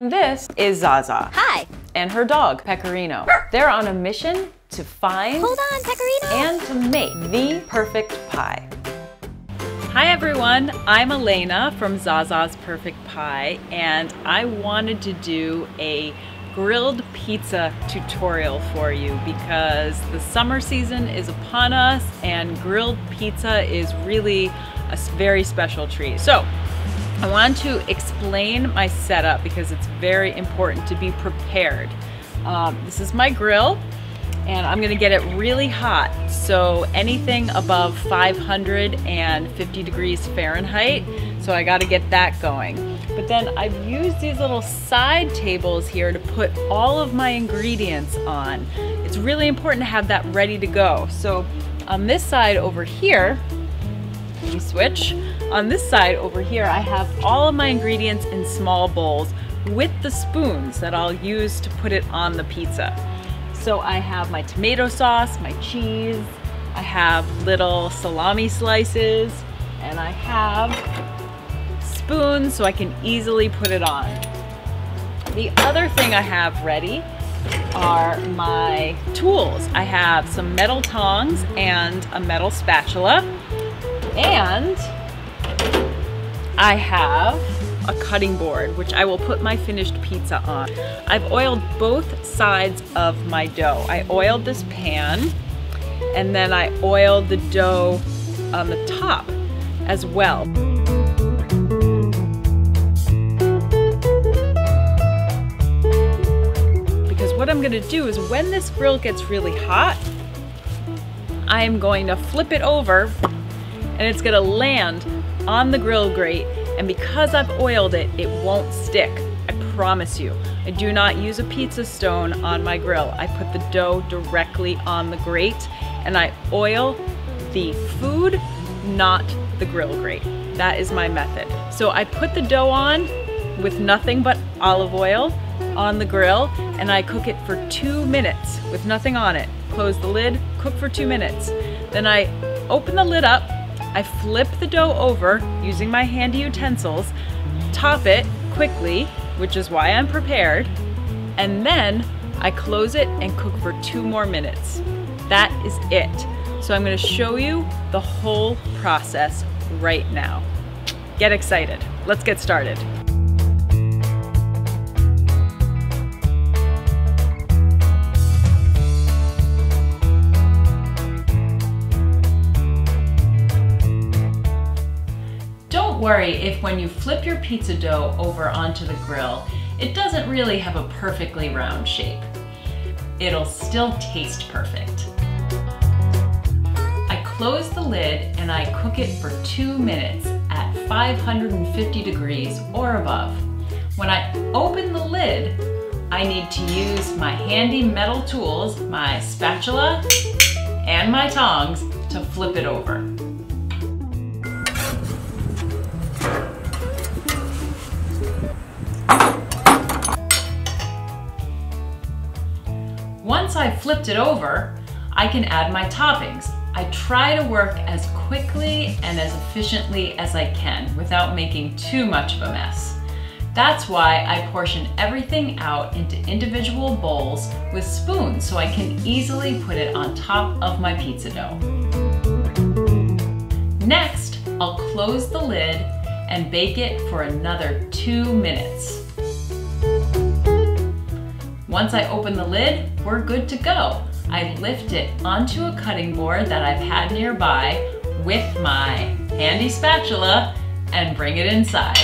This is Zaza. Hi. And her dog, Pecorino. They're on a mission to find Hold on, Pecorino. and to make the perfect pie. Hi everyone, I'm Elena from Zaza's Perfect Pie and I wanted to do a grilled pizza tutorial for you because the summer season is upon us and grilled pizza is really a very special treat. So I want to explain my setup because it's very important to be prepared. Um, this is my grill and I'm gonna get it really hot. So anything above 550 degrees Fahrenheit. So I gotta get that going. But then I've used these little side tables here to put all of my ingredients on. It's really important to have that ready to go. So on this side over here, me switch. On this side over here, I have all of my ingredients in small bowls with the spoons that I'll use to put it on the pizza. So I have my tomato sauce, my cheese, I have little salami slices, and I have spoons so I can easily put it on. The other thing I have ready are my tools. I have some metal tongs and a metal spatula, and I have a cutting board, which I will put my finished pizza on. I've oiled both sides of my dough. I oiled this pan, and then I oiled the dough on the top as well. Because what I'm gonna do is when this grill gets really hot, I am going to flip it over and it's gonna land on the grill grate and because I've oiled it, it won't stick. I promise you. I do not use a pizza stone on my grill. I put the dough directly on the grate and I oil the food, not the grill grate. That is my method. So I put the dough on with nothing but olive oil on the grill and I cook it for two minutes with nothing on it. Close the lid, cook for two minutes. Then I open the lid up I flip the dough over using my handy utensils, top it quickly, which is why I'm prepared, and then I close it and cook for two more minutes. That is it. So I'm gonna show you the whole process right now. Get excited. Let's get started. Worry if when you flip your pizza dough over onto the grill, it doesn't really have a perfectly round shape. It'll still taste perfect. I close the lid and I cook it for two minutes at 550 degrees or above. When I open the lid, I need to use my handy metal tools, my spatula and my tongs to flip it over. Once I've flipped it over, I can add my toppings. I try to work as quickly and as efficiently as I can without making too much of a mess. That's why I portion everything out into individual bowls with spoons so I can easily put it on top of my pizza dough. Next, I'll close the lid and bake it for another two minutes. Once I open the lid, we're good to go. I lift it onto a cutting board that I've had nearby with my handy spatula and bring it inside.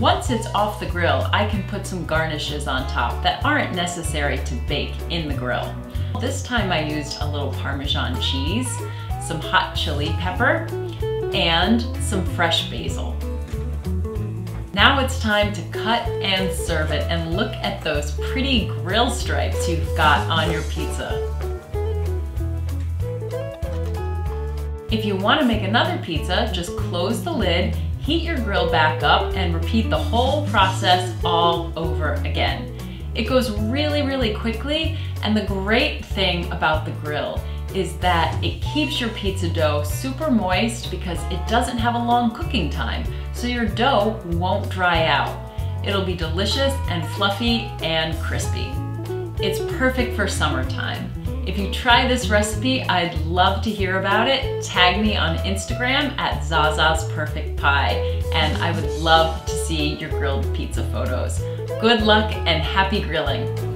Once it's off the grill, I can put some garnishes on top that aren't necessary to bake in the grill. This time I used a little Parmesan cheese, some hot chili pepper, and some fresh basil. Now it's time to cut and serve it and look at those pretty grill stripes you've got on your pizza. If you want to make another pizza, just close the lid, heat your grill back up, and repeat the whole process all over again. It goes really, really quickly, and the great thing about the grill is that it keeps your pizza dough super moist because it doesn't have a long cooking time, so your dough won't dry out. It'll be delicious and fluffy and crispy. It's perfect for summertime. If you try this recipe, I'd love to hear about it. Tag me on Instagram at Zaza's Perfect Pie, and I would love to see your grilled pizza photos. Good luck and happy grilling.